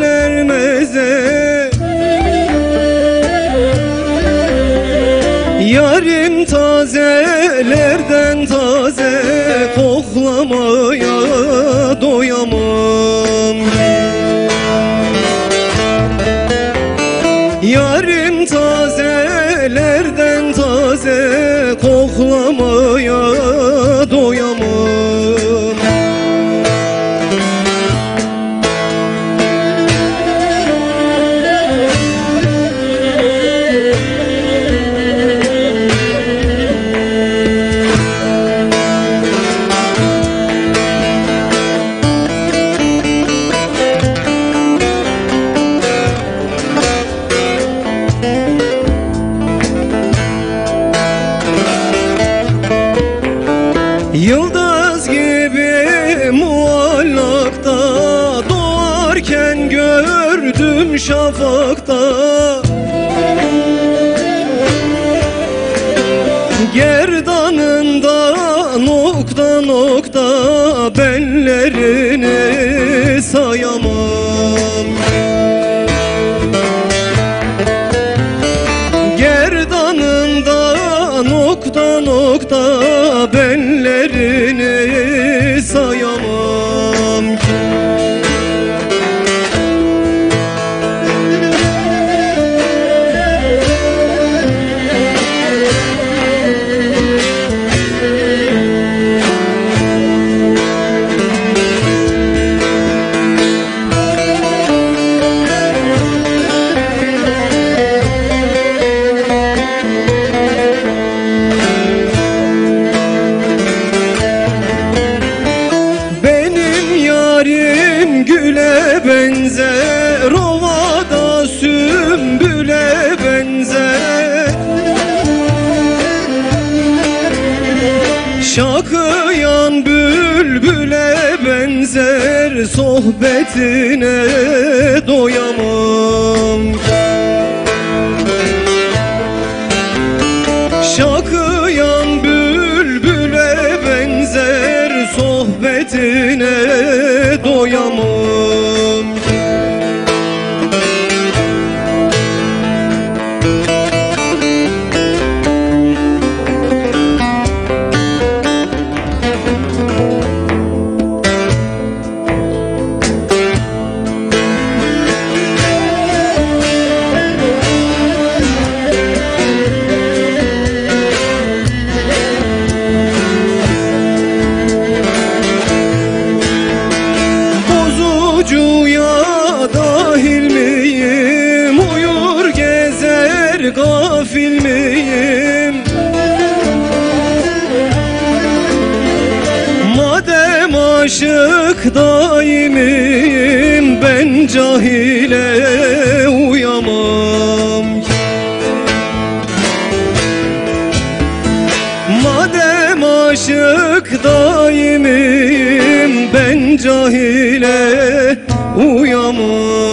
vermeze Yarim tazelerden taze koklamaya doyamam. Yarim tazelerden taze koklamaya doyamam Yıldız gibi muallakta Doğarken gördüm şafakta. Gerdanında nokta nokta Bellerini sayamam. Gerdanında nokta nokta benzer Ovada sümbüle benzer. Şakıyan bülbüle benzer Sohbetine doyamam. Şakıyan bülbüle benzer sohbetine gezer gafil miyim? Madem aşık daimim Ben cahile uyamam. Madem aşık daimim ben cahile uyamam